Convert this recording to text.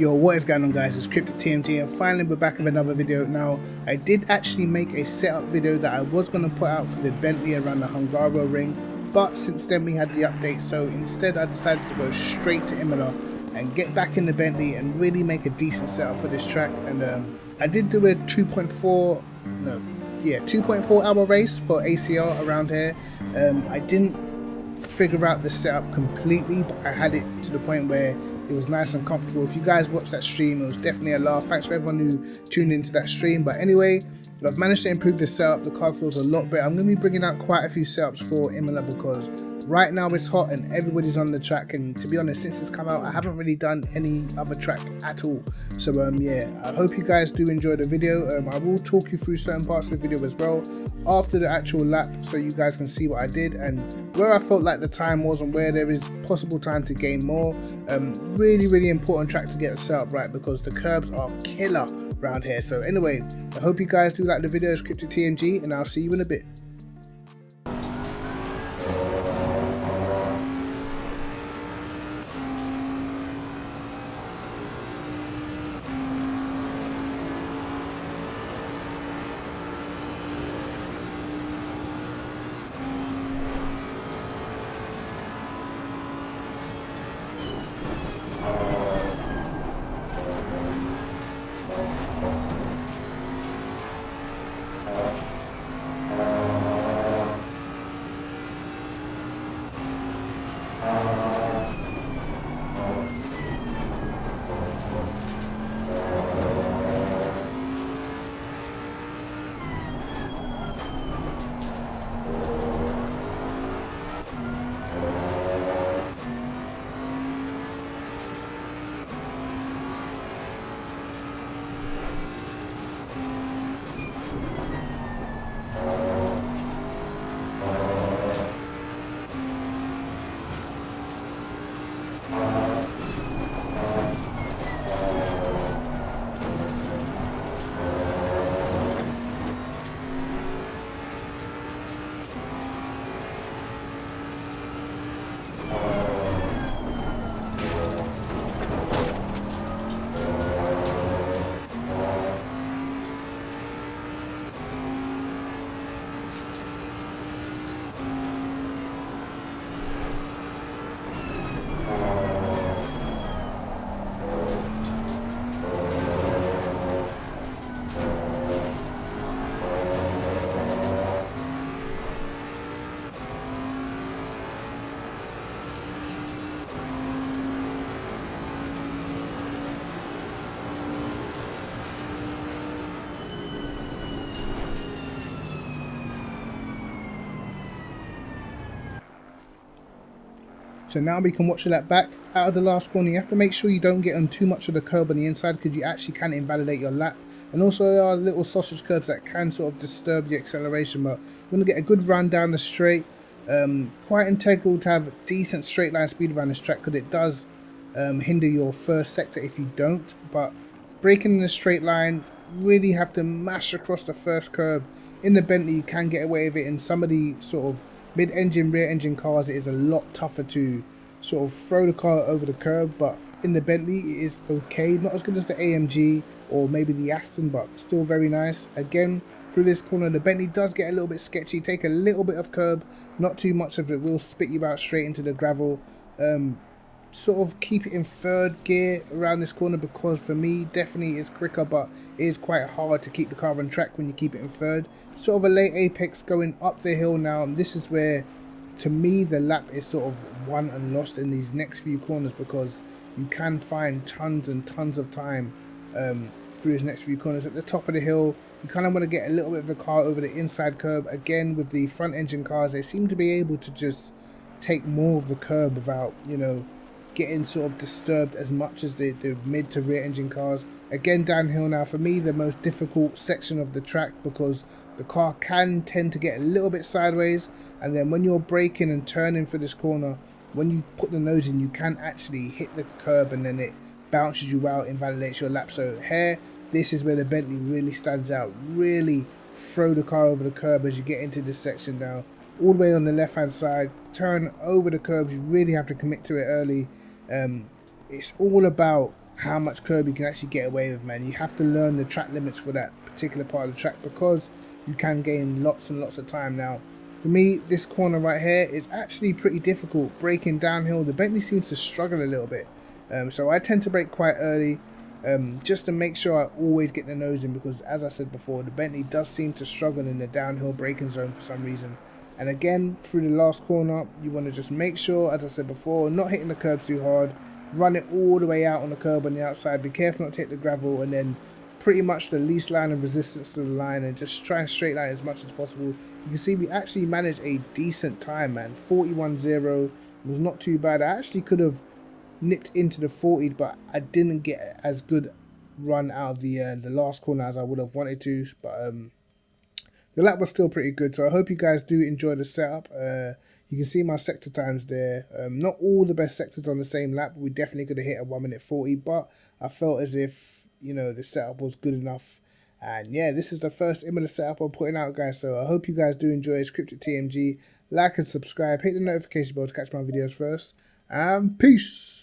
Yo, what is going on guys, it's Kryptic TMG and finally we're back with another video. Now, I did actually make a setup video that I was going to put out for the Bentley around the Hungaroring, but since then we had the update, so instead I decided to go straight to Imola and get back in the Bentley and really make a decent setup for this track. And um, I did do a 2.4, no, yeah, 2.4 hour race for AOR around here. Um, I didn't figure out the setup completely, but I had it to the point where it was nice and comfortable. If you guys watched that stream, it was definitely a laugh. Thanks for everyone who tuned into that stream. But anyway, I've managed to improve the setup. The car feels a lot better. I'm going to be bringing out quite a few setups for Imola because right now it's hot and everybody's on the track and to be honest since it's come out i haven't really done any other track at all. So um yeah i hope you guys do enjoy the video. Um, i will talk you through certain parts of the video as well after the actual lap so you guys can see what i did and where i felt like the time was and where there is possible time to gain more. Um really really important track to get set up right because the curbs are killer around here. So anyway i hope you guys do like the video. Kryptic TMG and i'll see you in a bit So now we can watch that back out of the last corner. You have to make sure you don't get on too much of the curb on the inside because you actually can invalidate your lap. And also there are little sausage curbs that can sort of disturb the acceleration. But you're going to get a good run down the straight. Um, quite integral to have decent straight line speed around this track because it does um, hinder your first sector if you don't. But braking in a straight line, really have to mash across the first curb. In the Bentley, you can get away with it. In some of the sort of mid-engine, rear-engine cars, it is a lot tougher to sort of throw the car over the curb. But in the Bentley, it is okay. Not as good as the AMG or maybe the Aston, but still very nice. Again, through this corner, the Bentley does get a little bit sketchy. Take a little bit of curb, not too much of it will spit you out straight into the gravel. Um, sort of keep it in third gear around this corner because for me definitely is quicker but it is quite hard to keep the car on track when you keep it in third. Sort of a late apex going up the hill now and this is where to me the lap is sort of won and lost in these next few corners because you can find tons and tons of time um, through these next few corners. At the top of the hill you kind of want to get a little bit of the car over the inside curb. Again with the front engine cars they seem to be able to just take more of the curb without you know getting sort of disturbed as much as the, the mid to rear engine cars. Again, downhill now, for me, the most difficult section of the track because the car can tend to get a little bit sideways. And then when you're braking and turning for this corner, when you put the nose in, you can actually hit the curb and then it bounces you out, invalidates your lap. So here, this is where the Bentley really stands out. Really throw the car over the curb as you get into this section now. All the way on the left hand side, turn over the curbs. You really have to commit to it early um, it's all about how much curb you can actually get away with, man. You have to learn the track limits for that particular part of the track because you can gain lots and lots of time. Now, for me, this corner right here is actually pretty difficult. Braking downhill, the Bentley seems to struggle a little bit. Um, so I tend to brake quite early um, just to make sure I always get the nose in because as I said before, the Bentley does seem to struggle in the downhill braking zone for some reason. And again, through the last corner, you want to just make sure, as I said before, not hitting the curbs too hard. Run it all the way out on the curb on the outside. Be careful not to hit the gravel and then pretty much the least line of resistance to the line and just try and straight line as much as possible. You can see we actually managed a decent time, man. 41.0 was not too bad. I actually could have nipped into the 40s, but I didn't get as good run out of the uh, the last corner as I would have wanted to. But um, the lap was still pretty good. So I hope you guys do enjoy the setup. Uh, you can see my sector times there. Um, not all the best sectors on the same lap. We definitely could have hit a 1 minute 40, but I felt as if you know, the setup was good enough. And yeah, this is the first Imola setup I'm putting out, guys. So I hope you guys do enjoy Scripted TMG. Like and subscribe. Hit the notification bell to catch my videos first. And peace.